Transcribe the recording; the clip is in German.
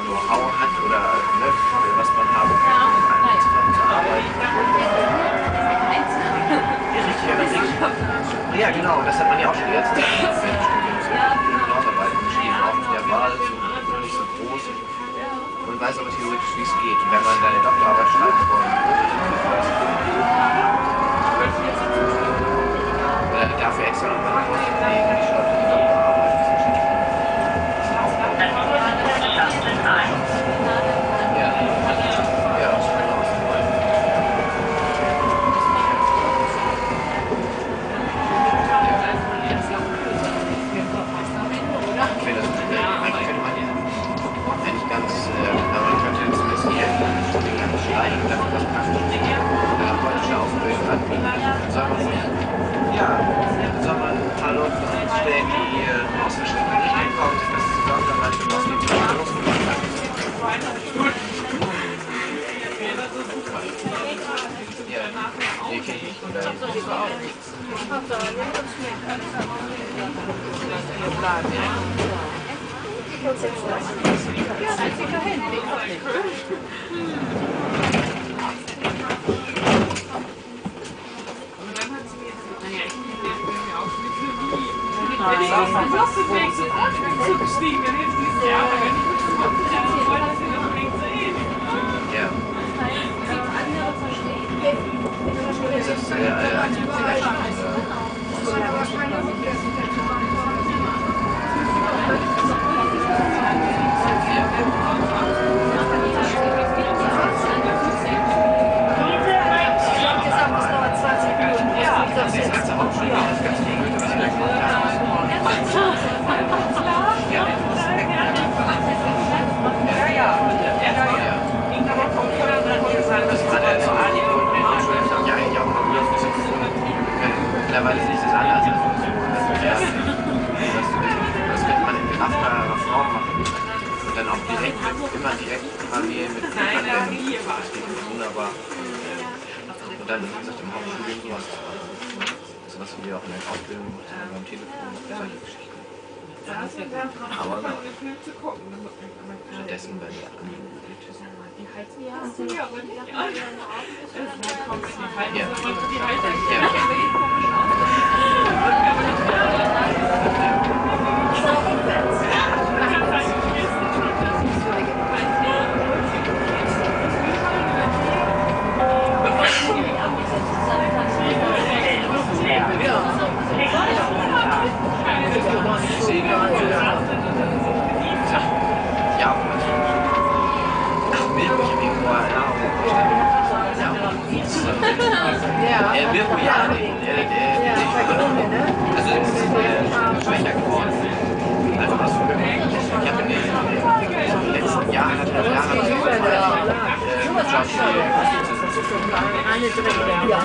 Know-how hat oder ne, was man haben kann, um einfach zusammenzuarbeiten. Richtig, richtig. Ja, genau, das hat man ja auch schon die ganze Zeit im Studium Hausarbeiten geschrieben, auch mit der Wahl so, nicht so groß und weiß aber theoretisch, wie es geht. Und wenn man dann eine Doktorarbeit schreiben wollen würde, äh, dafür extra noch mal einen Kurs legen, die schreibt die Doktorarbeit. Ja, ja, das kann auch sein. Ich finde, das äh, eigentlich könnte man diesen eigentlich ganz, äh, man könnte zumindest hier den ganzen Schrein und dann das praktisch therapeutische Ausbildung anbieten. Dann soll man sich, ja, dann soll man ein paar Leute einstellen, die äh, aus verschiedenen Richtungen kommen, sich das zusammen dann manchmal aus dem Beruf gemacht haben. Ja, die kenne ich. Wenn ich auf den Lostenweg so zugestiegen bin, hätte ich ja, aber wenn ich mit dem Kopf wollte, das bringt sie eh nicht. ja. Das ist äh, äh, als Beziehungschaft. Das ist ganze Hauptschule, das ganze Goethe, was wir gemacht haben. Ja, das war der so Ali und in der Schule haben ja eigentlich auch noch das bisschen Mittlerweile sehe ich das anders. Also, das, ja, das, das wird man in gerafterer Form machen. Und dann auch direkt, mit, immer direkt parallel mit Anwendung. Das wunderbar. Und dann, wie gesagt, im Hauptstudium sowas zu machen. Sowas wie wir auch in der Ausbildung gemacht haben, beim Telefon, solche Geschichten. Aber stattdessen bei der. Ja. Ja. Die Haltung. Ja. Die Haltung. Ja. Ja, Ja. Äh, Mirko, ja, den, äh, der, der, also es ist äh, schwächer geworden. Einfach aus Ich habe in den, letzten Jahren, anderthalb Jahren, äh, Job, äh, Eine direkt, ja.